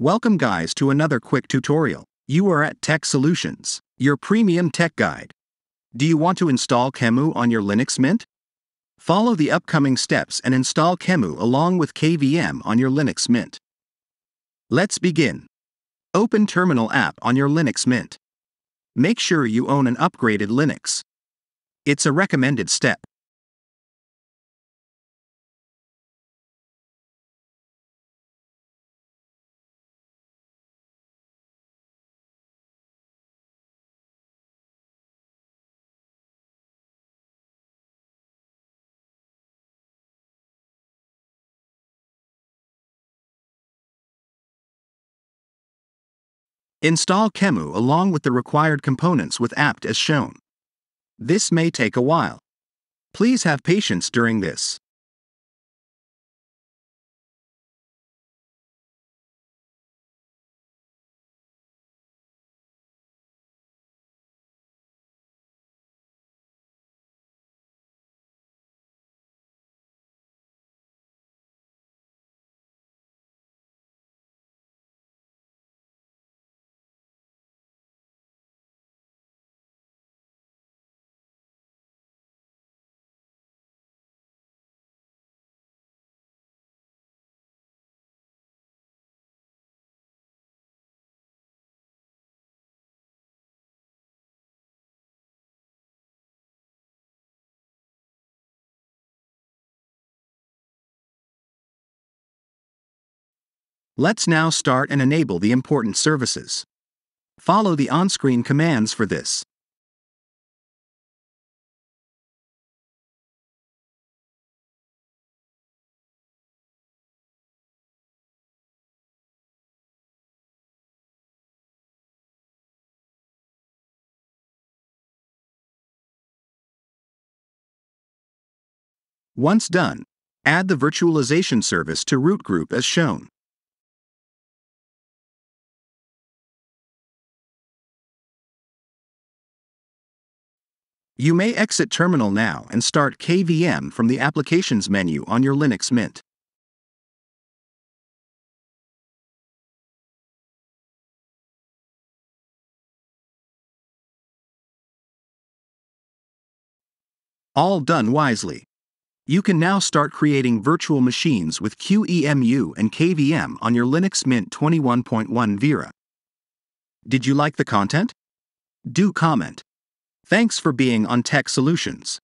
Welcome guys to another quick tutorial. You are at Tech Solutions, your premium tech guide. Do you want to install QEMU on your Linux Mint? Follow the upcoming steps and install QEMU along with KVM on your Linux Mint. Let's begin. Open Terminal app on your Linux Mint. Make sure you own an upgraded Linux. It's a recommended step. Install QEMU along with the required components with apt as shown. This may take a while. Please have patience during this. Let's now start and enable the important services. Follow the on-screen commands for this. Once done, add the virtualization service to root group as shown. You may exit Terminal now and start KVM from the Applications menu on your Linux Mint. All done wisely. You can now start creating virtual machines with QEMU and KVM on your Linux Mint 21.1 Vera. Did you like the content? Do comment. Thanks for being on Tech Solutions.